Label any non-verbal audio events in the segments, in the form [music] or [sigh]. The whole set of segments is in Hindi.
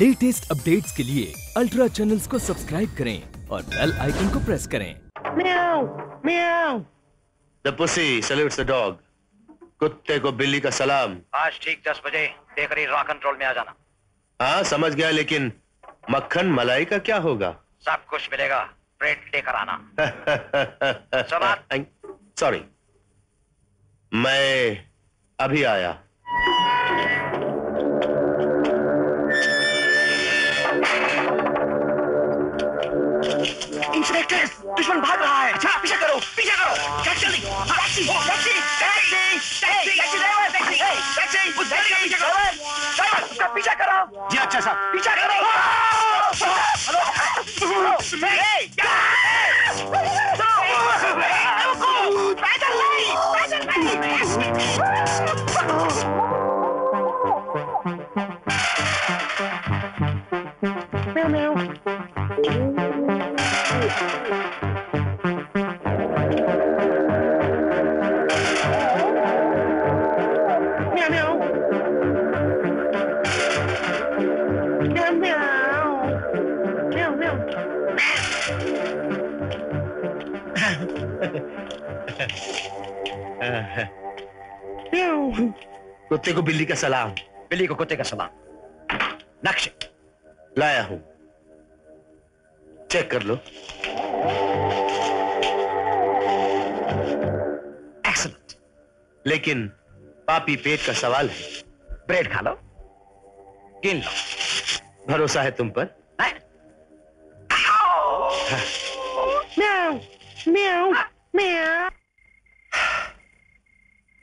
लेटेस्ट अपडेट्स के लिए अल्ट्रा चैनल्स को सब्सक्राइब करें और बेल आइकन को प्रेस करें। Meow, meow. The pussy salutes the dog. कुत्ते को बिल्ली का सलाम। आज ठीक दस बजे देकरी रॉक कंट्रोल में आ जाना। हाँ समझ गया लेकिन मक्खन मलाई का क्या होगा? सब कुछ मिलेगा ब्रेड लेकर आना। [laughs] सॉरी मैं अभी आया। इंस्पेक्टर दुश्मन भाग रहा है अच्छा पीछे करो पीछे करो taxi taxi taxi taxi taxi driver taxi taxi उस गाड़ी का पीछे करो ड्राइवर उसका पीछा करो जी अच्छा साहब पीछा करो कुत्ते को बिल्ली का सलाम बिल्ली को कुत्ते का सलाम नक्शे लाया हूँ चेक कर लो एक्सलेंट लेकिन पापी पेट का सवाल है ब्रेड खा लो गिन लो भरोसा है तुम पर.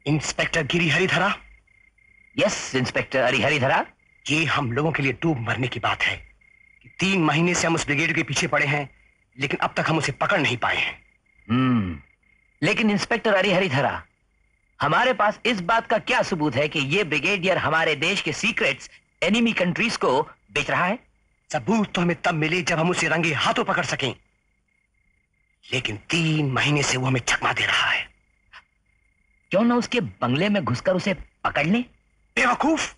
Inspector Giri Haridhara yes inspector Hari Haridhara ये हम लोगों के लिए डूब मरने की बात है। कि तीन महीने से हम उस ब्रिगेड के पीछे पड़े हैं लेकिन अब तक हम उसे पकड़ नहीं पाए हैं। हम्म लेकिन इंस्पेक्टर हरी हरिधरा हमारे पास इस बात का क्या सबूत है कि ये ब्रिगेडियर हमारे देश के सीक्रेट्स एनिमी कंट्रीज़ को बेच रहा है? सबूत तो हमें तब मिले जब हम उसे रंगे हाथों पकड़ सकें। लेकिन तीन महीने से वो हमें चकमा दे रहा है। क्यों ना उसके बंगले में घुसकर उसे पकड़ लें? बेवकूफ़।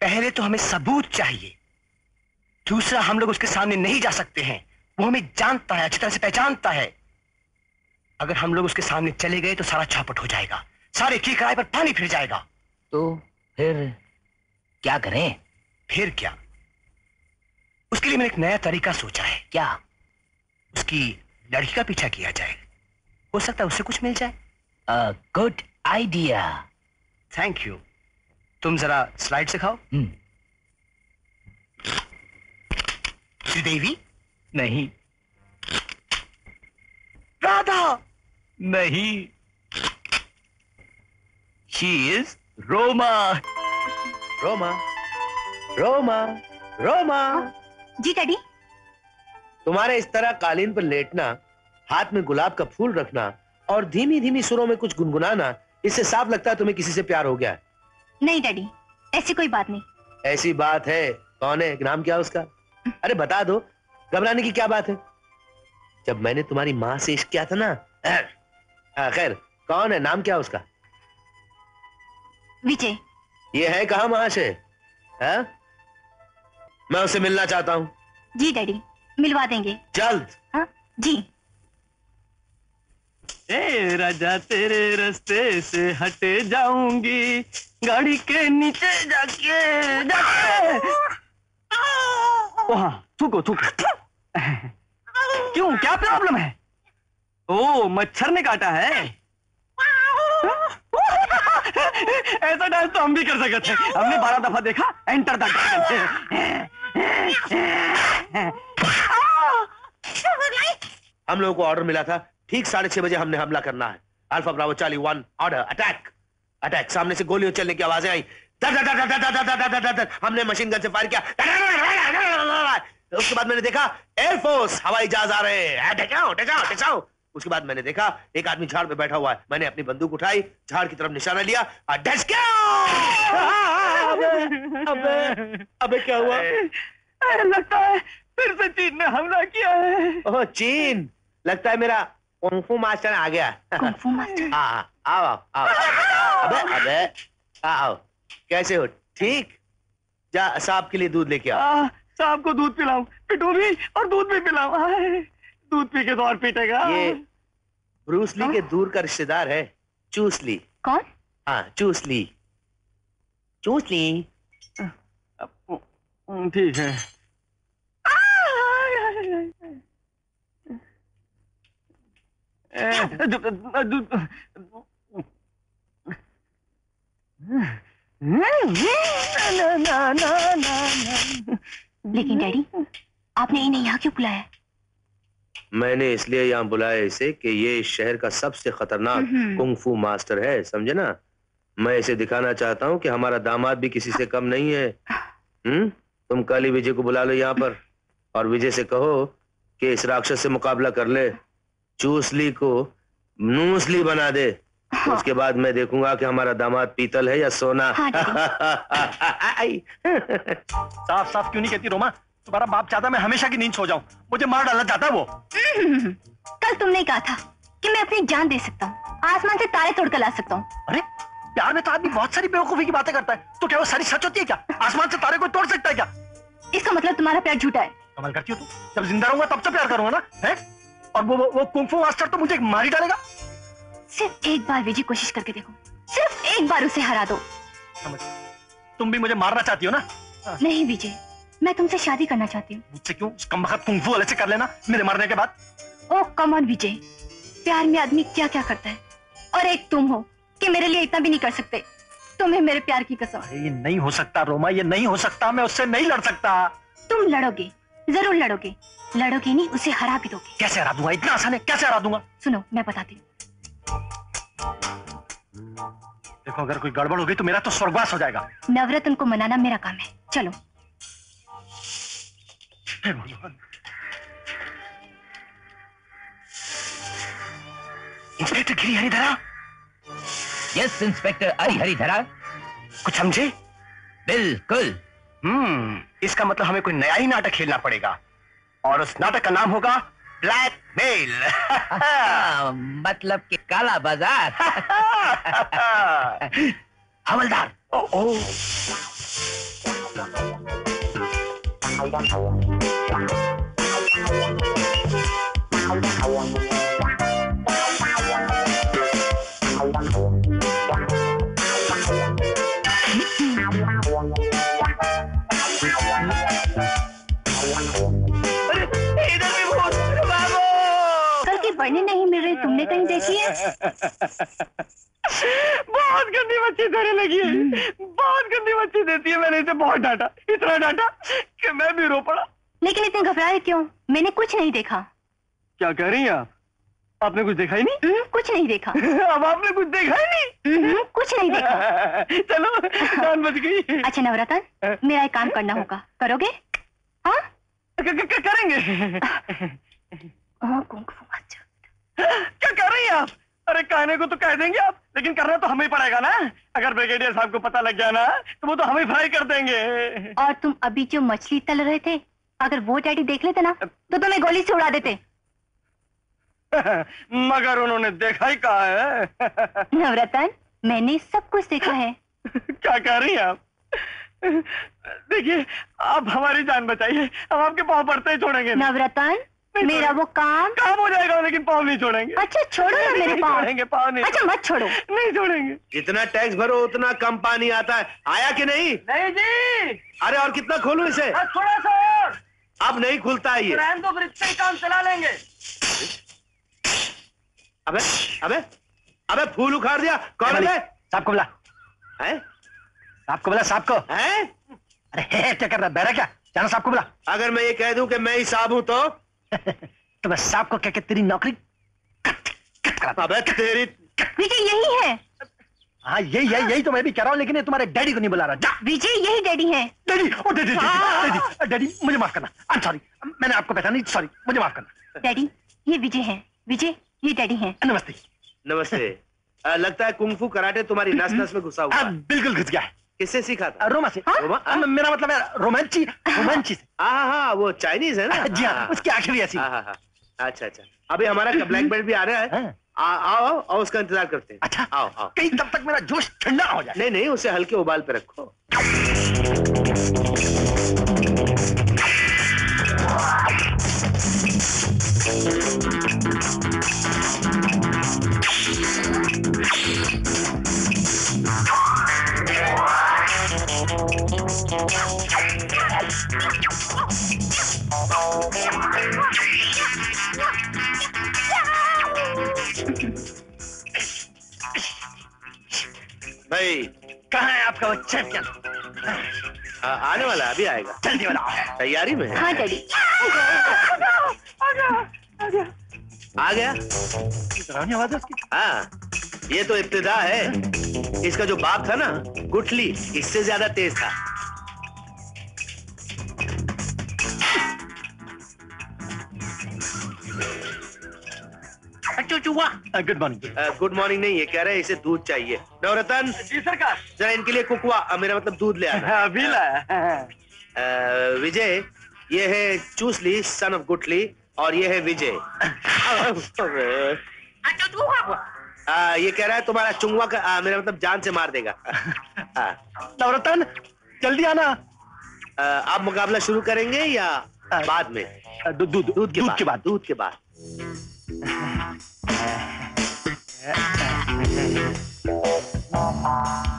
पहले तो हमें सबूत चाहिए। दूसरा हम लोग उसके सामने नहीं जा सकते हैं। वो हमें जानता है अच्छी तरह से पहचानता है। अगर हम लोग उसके सामने चले गए तो सारा चौपट हो जाएगा। सारे की किराए पर पानी फिर जाएगा। तो फिर क्या करें? फिर क्या? उसके लिए मैंने एक नया तरीका सोचा है। क्या? उसकी लड़की का पीछा किया जाए। हो सकता है उससे कुछ मिल जाए। Good idea. Thank you. तुम जरा स्लाइड से खाओ श्रीदेवी? नहीं। राधा! नहीं। She is Roma Roma Roma Roma ji daddy. तुम्हारे इस तरह कालीन पर लेटना हाथ में गुलाब का फूल रखना और धीमी धीमी सुरों में कुछ गुनगुनाना इससे साफ़ लगता है तुम्हें किसी से प्यार हो गया है। नहीं डैडी ऐसी कोई बात नहीं। ऐसी बात है। कौन है? नाम क्या उसका? अरे बता दो। घबराने की क्या बात है? जब मैंने तुम्हारी माँ से इश्क किया था ना हाँ, खैर कौन है? नाम क्या उसका? विजय। ये है कहा महाशय है? मैं उसे मिलना चाहता हूँ। जी डैडी मिलवा देंगे। जल्द। हाँ जी। ए राजा तेरे रास्ते से हटे जाऊँगी। गाड़ी के नीचे जाके जाके। वहाँ थूको थूको। क्यों क्या प्रॉब्लम है? ओ मच्छर ने काटा है। ऐसा डांस तो हम भी कर सकते हैं हमने बारह दफ़ा देखा एंटर द हम लोगों को ऑर्डर मिला था। ठीक साढ़े छह बजे हमने हमला करना है alpha bravo Charlie one order attack attack सामने से गोलियों चलने की आवाज़ें आई दर दर दर दर दर दर दर दर दर दर हमने मशीन गन से फायर किया उसके बाद मैंने देखा एयरफोर्स हवाई जहाज़ आ रहे हैं उसके बाद मैंने देखा एक आदमी झाड़ पे बैठा हुआ है मैंने अपनी बंदूक उठाई झाड़ की तरफ़ निशाना लिया और अबे अबे क्या हुआ लगता है फिर से चीन ने हमला किया है ओह चीन लगता है मेरा कुंफू मास्टर आ गया। कुंफू मास्टर [laughs] हाँ हाँ, आओ आओ आओ। अबे अबे आओ। कैसे हो? ठीक? जा साहब के लिए दूध लेके आ आ, साहब को दूध पिलाऊं। पिटू भी और दूध भी पिलाऊं। हाय, दूध पी के तो और पीटेगा। ये ब्रूस ली के दूर का रिश्तेदार है चूस ली। कौन? हाँ चूस ली। चूस ली। हम्म, ठीक है ए, दू- दू- दू- ना, ना, ना, ना, लेकिन डैडी आपने इन्हें यहाँ क्यों बुलाया? मैंने इसलिए यहाँ बुलाया इसे कि ये इस शहर का सबसे खतरनाक हम्म। कुंफू मास्टर है समझे ना? मैं इसे दिखाना चाहता हूँ कि हमारा दामाद भी किसी से कम नहीं है। हम्म? तुम काली विजय को बुला लो यहाँ पर और विजय से कहो कि इस राक्षस से मुकाबला कर ले। चूसली को नूसली बना दे। हाँ। उसके बाद मैं देखूँगा कि हमारा दामाद पीतल है या सोना। हाँ, [laughs] साफ़ साफ़ क्यों नहीं कहती रोमा? तुम्हारा बाप चाहता मैं हमेशा की नींद सो जाऊँ। मुझे मार डालना चाहता है वो। हम्म, [laughs] कल तुमने कहा था कि मैं अपनी जान दे सकता हूँ आसमान से तारे तोड़कर ला सकता हूँ। अरे प्यार में तो आदमी बहुत सारी बेवकूफ़ी की बातें करता है। तो क्या वो सारी सच होती है क्या? आसमान से तारे को तोड़ सकता है क्या? इसका मतलब तुम्हारा प्यार झूठा है। कमाल करती हो तू जब ज़िंदा रहूँगा तब तो प्यार करूँगा ना है? और वो वो, वो कुंफू मास्टर तो मुझे मार ही डालेगा। सिर्फ़ एक बार विजय कोशिश करके देखो। सिर्फ़ एक बार उसे हरा दो। समझ तुम भी मुझे मारना चाहती हो ना? नहीं विजय मैं तुमसे शादी करना चाहती हूँ। मुझसे क्यों उस कम वक्त कुंफू वाले से कर लेना मेरे मरने के बाद? ओ कमन विजय। प्यार में आदमी क्या क्या करता है? और एक तुम हो कि मेरे लिए इतना भी नहीं कर सकते। तुम्हें मेरे प्यार की कसम। ये नहीं हो सकता रोमा ये नहीं हो सकता मैं उससे नहीं लड़ सकता। तुम लड़ोगे ज़रूर लड़ोगे। लड़ोगे नहीं उसे हरा भी दोगे। कैसे हरा दूँगा? इतना आसान है कैसे हरा दूँगा? सुनो मैं बताती हूँ। देखो अगर कोई गड़बड़ होगी तो मेरा तो स्वर्गवास हो जाएगा। नवरत्न को मनाना मेरा काम है। चलो। Inspector Giri Haridhara yes inspector Hari Haridhara कुछ समझे? बिल्कुल। हम्म इसका मतलब हमें कोई नया ही नाटक खेलना पड़ेगा। और उस नाटक का नाम होगा ब्लैक मेल मतलब कि काला बाज़ार। [laughs] हवलदार। ओ, बहुत गंदी मच्छी देने लगी है। बहुत गंदी मच्छी देती है मैंने इसे बहुत डांटा इतना डांटा कि मैं भी रो पड़ा। लेकिन इतने घबराए क्यों? मैंने कुछ नहीं देखा। क्या कह रही हैं आप? आपने कुछ देखा ही नहीं? हम्म, कुछ नहीं देखा। [laughs] अब आपने कुछ देखा ही नहीं? हम्म, कुछ नहीं देखा। [laughs] चलो जान बच गई। अच्छा नवरत्न मेरा एक काम करना होगा। करोगे? हाँ? करेंगे। [laughs] मास्टर। क्या कर रही हैं आप? अरे कहने को तो कह देंगे आप लेकिन करना तो हमें ही पड़ेगा ना। अगर ब्रिगेडियर साहब को पता लग गया ना तो वो तो हमें फ्राई कर देंगे। और तुम अभी जो मछली तल रहे थे अगर वो डैडी देख लेते ना तो तुम्हें गोली से उड़ा देते। [laughs] मगर उन्होंने देखा ही कहा है। [laughs] नवरत्न मैंने सब कुछ देखा है। क्या कह रही हैं आप? देखिए आप हमारी जान बचाइए हम आपके पाँव पड़ते ही छोड़ेंगे। नवरत्न मेरा वो काम काम हो जाएगा लेकिन पाँव नहीं छोड़ेंगे। अच्छा छोड़ो ना मेरे पाँव। छोड़ेंगे पाँव नहीं अच्छा मत छोड़ो। नहीं छोड़ेंगे। जितना टैक्स भरो उतना कम पानी आता है। आया कि नहीं? नहीं जी। अरे और कितना खोलूं इसे? थोड़ा सा और। अब नहीं खुलता है ये। दो फिर इतना ही काम चला लेंगे। अबे अबे अबे फूल उखाड़ दिया। कौन है? साहब को बुला। हैं? साहब को बुला साहब को। हैं? अरे क्या कर रहा है? बहरा क्या? जाना साहब को बुला। अगर मैं ये कह दूँ कि मैं ही साहब हूँ तो? [laughs] तो मैं साहब को क्या तेरी नौकरी कट कट अबे तेरी [laughs] विजय यही है। हाँ यही यही यही तो मैं भी कह रहा हूँ लेकिन ये तुम्हारे डैडी को नहीं बुला रहा। जा। विजय यही डैडी है। Daddy oh daddy daddy daddy daddy मुझे माफ़ करना। आई सॉरी मैंने आपको पहचाना नहीं सॉरी मुझे माफ़ करना। डैडी ये विजय है। विजय ये डैडी है। नमस्ते। नमस्ते। [laughs] लगता है कुंफू कराटे तुम्हारी नस नस में घुसा हुआ हाँ, है। बिल्कुल घुस गया है। किससे सीखा था? रोमा से। हाँ? रोमा? हा? मेरा मतलब है रोमांची हाँ, हाँ। रोमांची से। हाँ हाँ वो चाइनीज़ है ना? [laughs] जी हाँ उसकी आँखें भी ऐसी अच्छा अच्छा। अभी हमारा [laughs] ब्लैक बेल्ट भी आ रहा है। आ, आओ आओ उसका इंतज़ार करते हैं। अच्छा। आओ आओ। कहीं तब तक मेरा जोश ठंडा हो जाए। नहीं नहीं उसे हल्के उबाल पे रखो। Thank you. भाई कहाँ है आपका वो चैंपियन आने वाला अभी आएगा। जल्दी बनाओ तैयारी में हाँ डैडी। आ गया। डरावनी आवाज़ है उसकी? हाँ ये तो इब्तिदा है। इसका जो बाप था ना गुठली इससे ज़्यादा तेज था। गुड मॉर्निंग गुड मॉर्निंग नहीं ये कह रहे हैं इसे दूध चाहिए। नवरतन जी सरकार। जरा इनके लिए कुकवा मेरा मतलब दूध ले आना। [laughs] अभी लाया। विजय ये है चूसली सन ऑफ़ गुठली और ये है विजय। [laughs] आ, ये कह रहा है तुम्हारा चुंगवा का आ, मेरा मतलब जान से मार देगा। [laughs] नवरतन जल्दी आना। आ, आप मुकाबला शुरू करेंगे या बाद में? दूध दूध दूध के दूध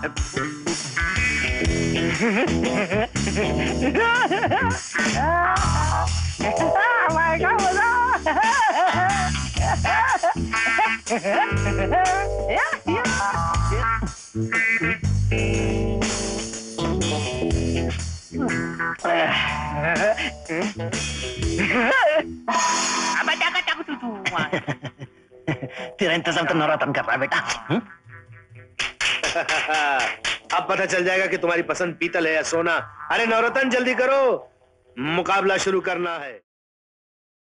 बाद के बाद दूध के बाद तेरा इंतज़ाम तो नवरत्न कर रहा है बेटा हम्म? अब पता चल जाएगा कि तुम्हारी पसंद पीतल है या सोना। अरे नवरत्न, जल्दी करो। मुकाबला शुरू करना है।